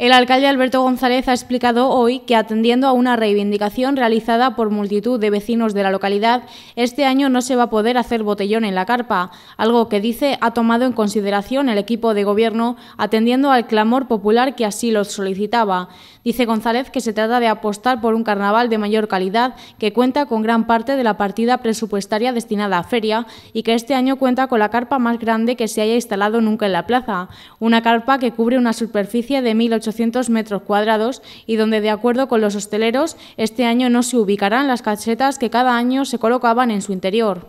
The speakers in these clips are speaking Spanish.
El alcalde Alberto González ha explicado hoy que atendiendo a una reivindicación realizada por multitud de vecinos de la localidad, este año no se va a poder hacer botellón en la carpa, algo que dice ha tomado en consideración el equipo de gobierno atendiendo al clamor popular que así lo solicitaba. Dice González que se trata de apostar por un carnaval de mayor calidad que cuenta con gran parte de la partida presupuestaria destinada a feria y que este año cuenta con la carpa más grande que se haya instalado nunca en la plaza, una carpa que cubre una superficie de 1.800 metros cuadrados y donde, de acuerdo con los hosteleros, este año no se ubicarán las casetas que cada año se colocaban en su interior.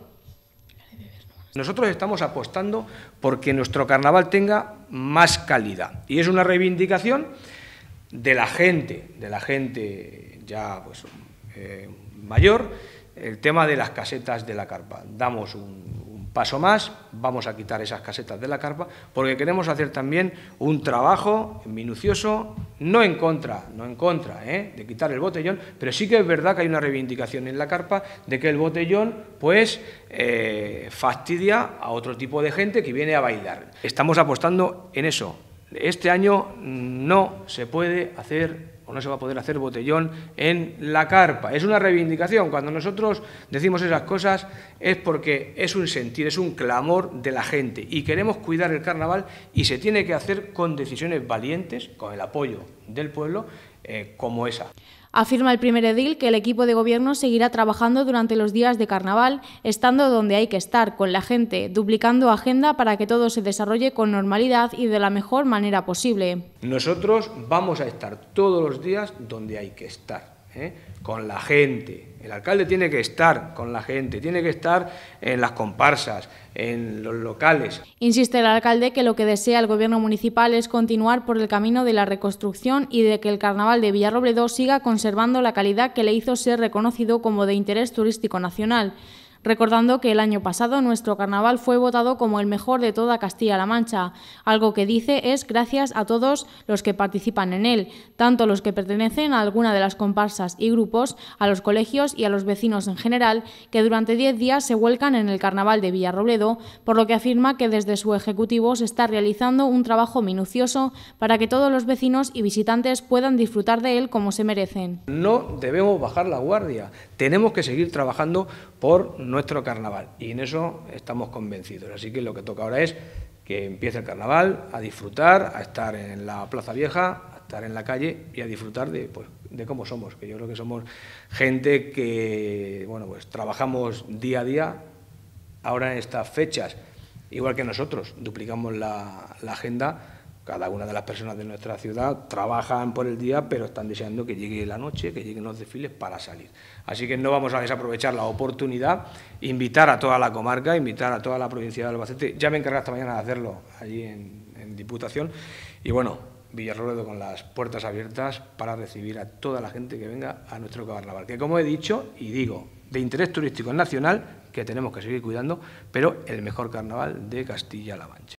Nosotros estamos apostando porque nuestro carnaval tenga más calidad y es una reivindicación de la gente, de la gente ya pues, eh, mayor, el tema de las casetas de la carpa. Damos un, paso más, vamos a quitar esas casetas de la carpa, porque queremos hacer también un trabajo minucioso, no en contra, no en contra ¿eh? de quitar el botellón, pero sí que es verdad que hay una reivindicación en la carpa de que el botellón, pues, eh, fastidia a otro tipo de gente que viene a bailar. Estamos apostando en eso. Este año no se puede hacer no se va a poder hacer botellón en la carpa. Es una reivindicación. Cuando nosotros decimos esas cosas es porque es un sentir, es un clamor de la gente y queremos cuidar el carnaval y se tiene que hacer con decisiones valientes, con el apoyo del pueblo, eh, como esa. Afirma el primer edil que el equipo de gobierno seguirá trabajando durante los días de carnaval, estando donde hay que estar, con la gente, duplicando agenda para que todo se desarrolle con normalidad y de la mejor manera posible. Nosotros vamos a estar todos los días donde hay que estar, ¿eh? con la gente, el alcalde tiene que estar con la gente, tiene que estar en las comparsas, en los locales. Insiste el alcalde que lo que desea el gobierno municipal es continuar por el camino de la reconstrucción y de que el carnaval de Villarrobledo siga conservando la calidad que le hizo ser reconocido como de interés turístico nacional recordando que el año pasado nuestro carnaval fue votado como el mejor de toda Castilla-La Mancha, algo que dice es gracias a todos los que participan en él, tanto los que pertenecen a alguna de las comparsas y grupos, a los colegios y a los vecinos en general, que durante 10 días se vuelcan en el carnaval de Villarrobledo, por lo que afirma que desde su ejecutivo se está realizando un trabajo minucioso para que todos los vecinos y visitantes puedan disfrutar de él como se merecen. No debemos bajar la guardia, tenemos que seguir trabajando por nuestro carnaval y en eso estamos convencidos. Así que lo que toca ahora es que empiece el carnaval, a disfrutar, a estar en la Plaza Vieja, a estar en la calle y a disfrutar de, pues, de cómo somos, que yo creo que somos gente que bueno, pues, trabajamos día a día, ahora en estas fechas, igual que nosotros, duplicamos la, la agenda cada una de las personas de nuestra ciudad trabajan por el día, pero están deseando que llegue la noche, que lleguen los desfiles para salir. Así que no vamos a desaprovechar la oportunidad, invitar a toda la comarca, invitar a toda la provincia de Albacete. Ya me encargué esta mañana de hacerlo allí en, Diputación. Y bueno, Villarroledo con las puertas abiertas para recibir a toda la gente que venga a nuestro carnaval. Que como he dicho y digo, de interés turístico nacional, que tenemos que seguir cuidando, pero el mejor carnaval de Castilla-La Mancha.